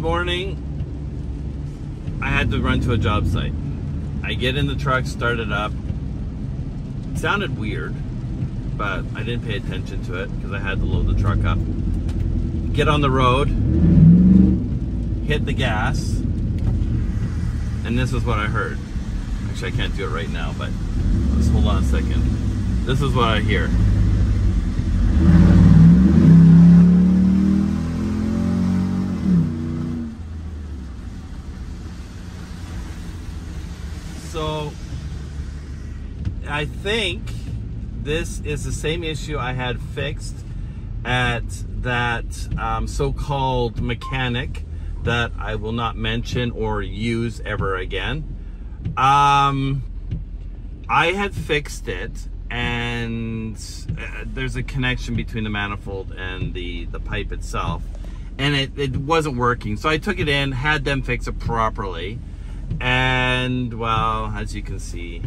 morning, I had to run to a job site. I get in the truck, start it up. It sounded weird, but I didn't pay attention to it because I had to load the truck up. Get on the road, hit the gas, and this is what I heard. Actually, I can't do it right now, but just hold on a second. This is what I hear. So, I think this is the same issue I had fixed at that um, so-called mechanic that I will not mention or use ever again. Um, I had fixed it and uh, there's a connection between the manifold and the, the pipe itself and it, it wasn't working. So I took it in, had them fix it properly. And well, as you can see,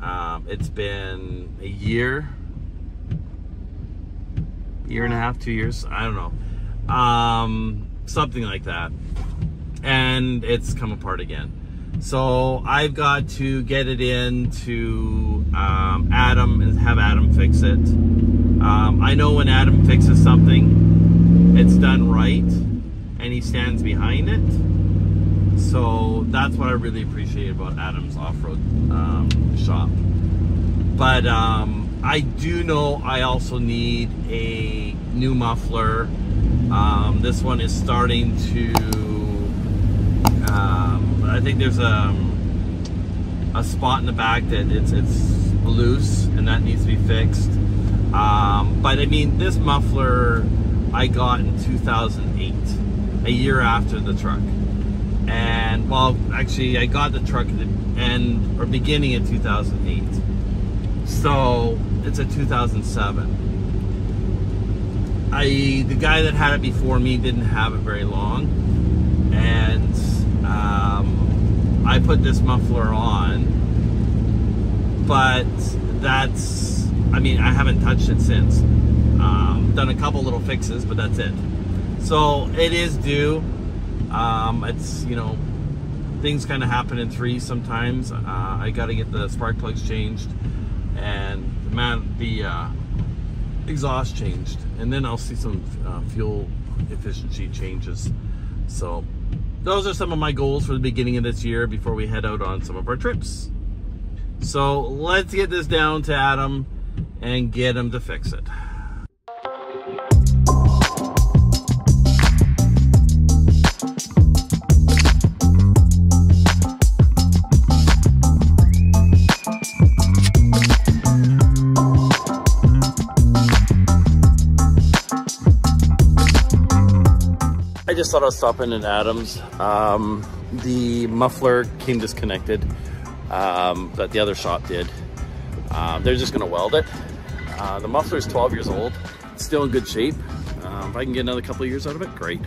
um, it's been a year, year and a half, two years, I don't know. Um, something like that. And it's come apart again. So I've got to get it in to um, Adam and have Adam fix it. Um, I know when Adam fixes something, it's done right and he stands behind it. So that's what I really appreciate about Adam's off-road um, shop. But um, I do know I also need a new muffler. Um, this one is starting to um, I think there's a, a spot in the back that it's it's loose and that needs to be fixed. Um, but I mean, this muffler I got in 2008, a year after the truck. And well, actually, I got the truck at the end or beginning of 2008. So it's a 2007. I the guy that had it before me didn't have it very long, and um, I put this muffler on, but that's, I mean, I haven't touched it since. Um, done a couple little fixes, but that's it. So it is due. Um, it's, you know, things kind of happen in threes sometimes. Uh, I got to get the spark plugs changed and the man, the uh, exhaust changed, and then I'll see some uh, fuel efficiency changes. So those are some of my goals for the beginning of this year before we head out on some of our trips. So let's get this down to Adam and get him to fix it. Just thought I'd stop in at Adams. Um, the muffler came disconnected um, that the other shop did. Uh, they're just gonna weld it. Uh, the muffler is 12 years old, it's still in good shape. Um, if I can get another couple of years out of it, great.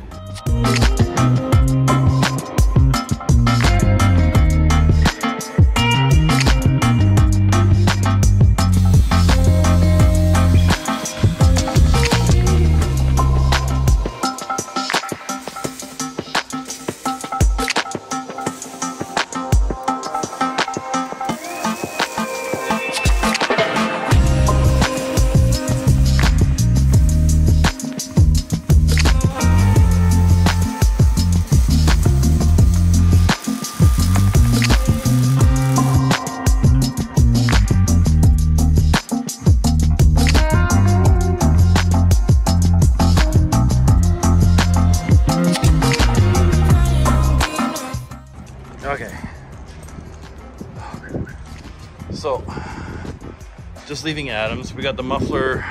just leaving Adams. We got the muffler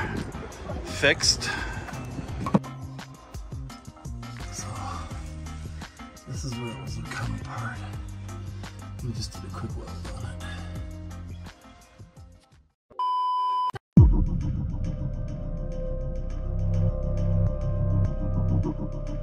fixed. So, this is where it was apart. We just did a quick weld on it.